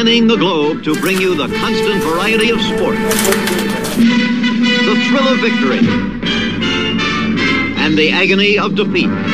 spanning the globe to bring you the constant variety of sport, the thrill of victory, and the agony of defeat.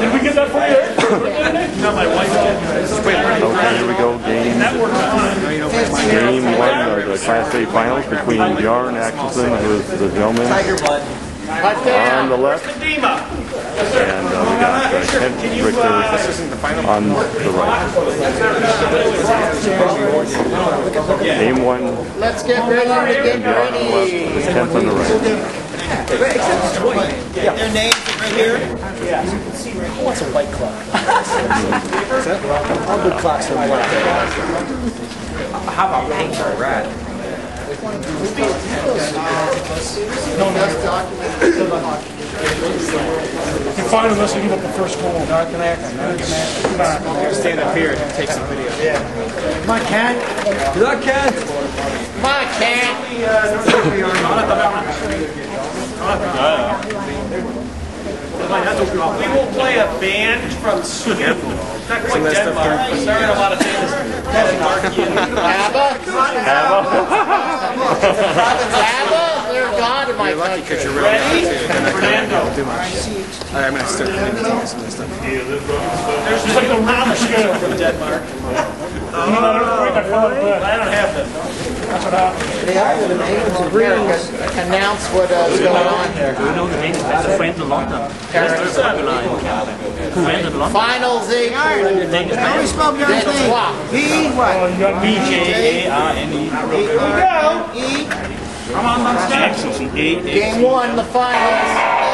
Did we get that for you? no, my wife did. Okay, here we go. Game, game one of the Class A finals between Bjorn Axelsen, who is the gentleman on the left, and uh, we got uh, Kent Richter on the right. Game one, Let's get ready to get Bjorn on the left, ready. Kent on the right. Their names right here. What's a white clock? All good clocks are black. How about pink or red? You find unless you give up the first goal. Not gonna happen. Stand up here and take some video. Come on, Ken. Good luck, Ken. Come on, Ken. We will play a band from Sweden. Not quite Denmark. There are a lot of things. ABBA? ABBA? They're gone in my country. Ready? Fernando. All right, I'm gonna start cleaning some of this stuff. There's just like the Amish from Denmark. I don't have them. Announce what uh, is going on here. We know the Danish best friends in London. Friends in London. Finals eight. How do we spell Bjorn's Then name? swap. B what? B-J-A-R-N-E. E. Come on. Game one, the finals.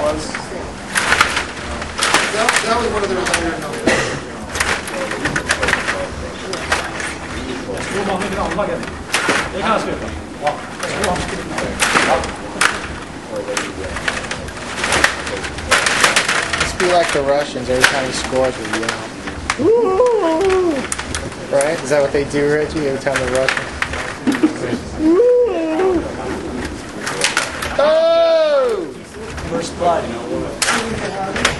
Must be like the Russians. Every time he scores, we yell. Ooh. Right? Is that what they do, Reggie? Every time the Russians. First blood.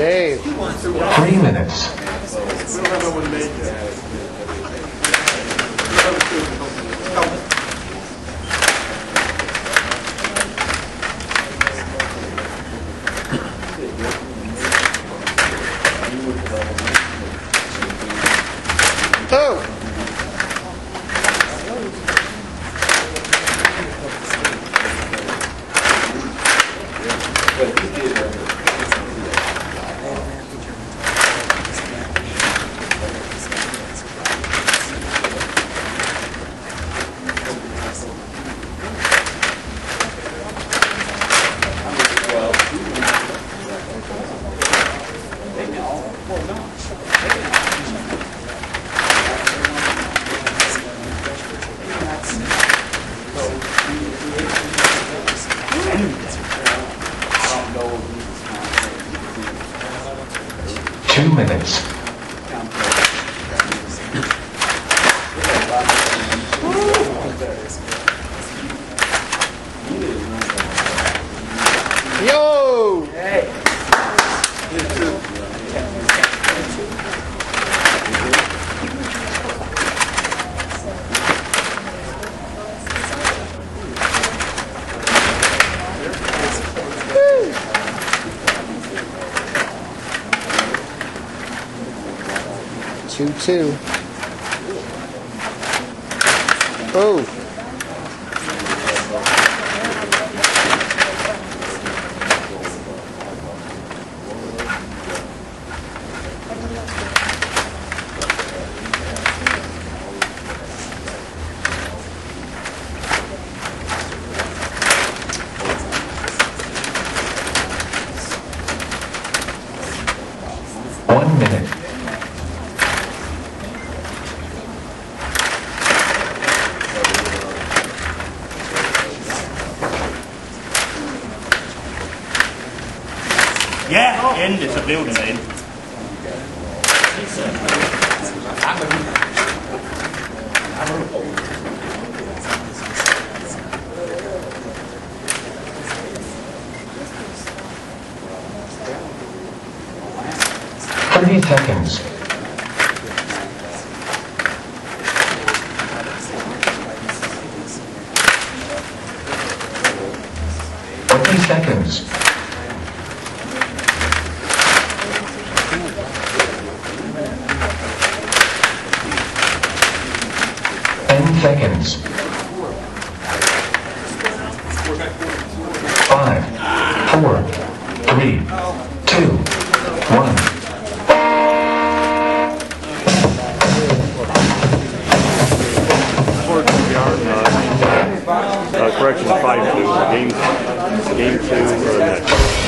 save. Three minutes. Oh! Two minutes. Two. Oh. Så blev. Thirty seconds. Seconds. Seconds. Five, four, three, two, one. Uh, correction, five two. Game, game two,